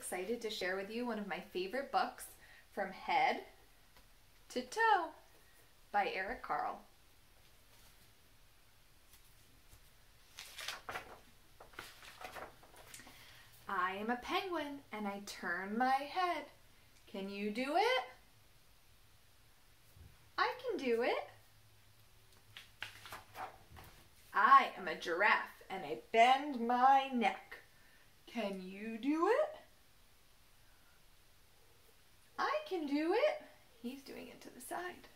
excited to share with you one of my favorite books, From Head to Toe by Eric Carle. I am a penguin and I turn my head. Can you do it? I can do it. I am a giraffe and I bend my neck. Can you do it? I can do it. He's doing it to the side.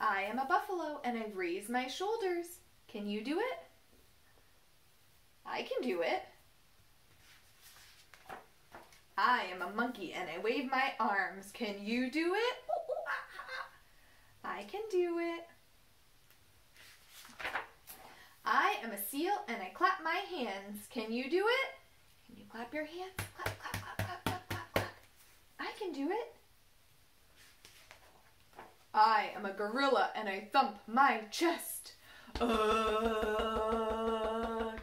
I am a buffalo and I raise my shoulders. Can you do it? I can do it. I am a monkey and I wave my arms. Can you do it? I can do it. I am a seal and I clap my hands. Can you do it? Can you clap your hands? Clap, clap, clap. I can do it. I am a gorilla and I thump my chest. Uh,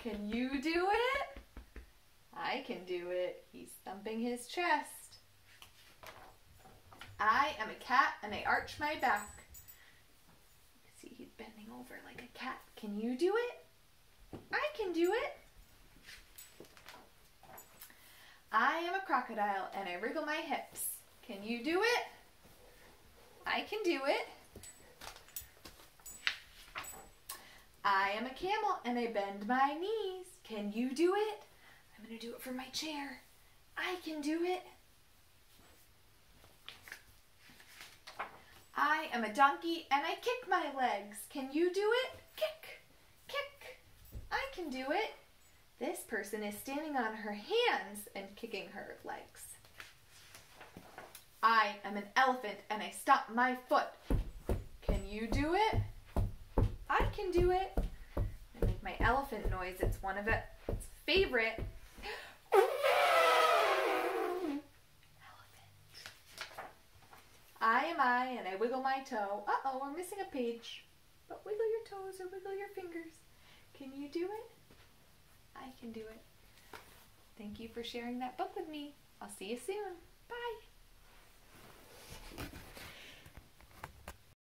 can you do it? I can do it. He's thumping his chest. I am a cat and I arch my back. See, he's bending over like a cat. Can you do it? I can do it. I am a crocodile and I wriggle my hips. Can you do it? I can do it. I am a camel and I bend my knees. Can you do it? I'm going to do it from my chair. I can do it. I am a donkey and I kick my legs. Can you do it? Kick, kick. I can do it. This person is standing on her hands and kicking her legs. I am an elephant and I stomp my foot. Can you do it? I can do it. I make my elephant noise. It's one of its favorite. Elephant. I am I and I wiggle my toe. Uh-oh, we're missing a page. But wiggle your toes or wiggle your fingers. Can you do it? I can do it. Thank you for sharing that book with me. I'll see you soon.